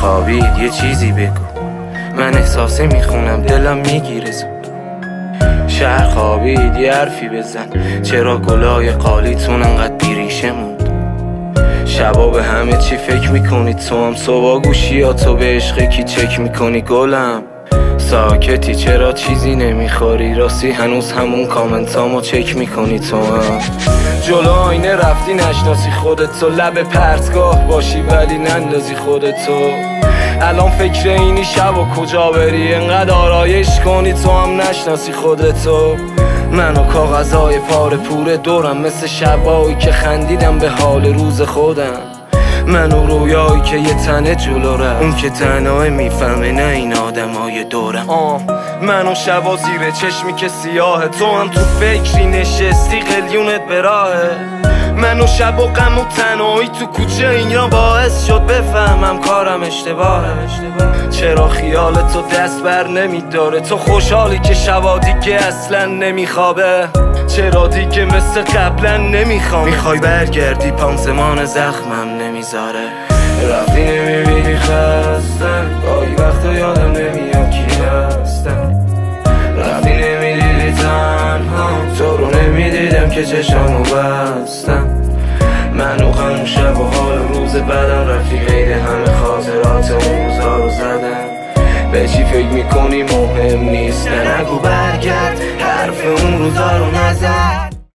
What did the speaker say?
خوابید یه چیزی بگو. من احساسه می‌خونم دلم می‌گیره. زود شهر خوابید یه حرفی بزن. چرا گلای قالیتون انقدر بیریشه موند؟ شبا به همه چی فکر می‌کنی؟ تو هم صبح گوشی یا تو به عشق کی چک می‌کنی؟ گلم. ساکتی چرا چیزی نمی‌خوری؟ راستی هنوز همون کامنتامو چک می‌کنی تو هم جلو آینه رفتی نشناسی خودتو لب پرتگاه باشی ولی نندازی خودتو الان فکر اینی شب و کجا بری؟ انقدر آرایش کنی تو هم نشناسی خودتو من و کاغذای پاره پوره دورم مثل شبایی که خندیدم به حال روز خودم. من و رویایی که یه تنه جلو رفت. اون که تنها می‌فهمه نه این آدمای دورم. آه. من و شبا زیر چشمی که سیاهه تو هم تو فکری نشستی قلیونت به من و شب و غم و تنهایی تو کوچه اینا باعث شد بفهمم کارم اشتباهه. چرا خیال تو دست بر نمیداره؟ تو خوشحالی که شبا دیگه اصلا نمیخوابه. چرا دیگه مثل قبلا نمی‌خوام. می‌خوای برگردی پانسمان زخمم نمی‌ذاره. رفتی نمی‌بینی خستم گاهی وقتا یادم نمیاد کی هستم. رفتی نمی‌دیدی تنها. تو رو نمی‌دیدم که چشامو بستم. من و غم شب و حال روز بدن رفتی قید همه خاطرات اون روزا رو زدم. به چی فکر می‌کنی؟ مهم نیست. نه نگو برگرد. حرف اون روزا رو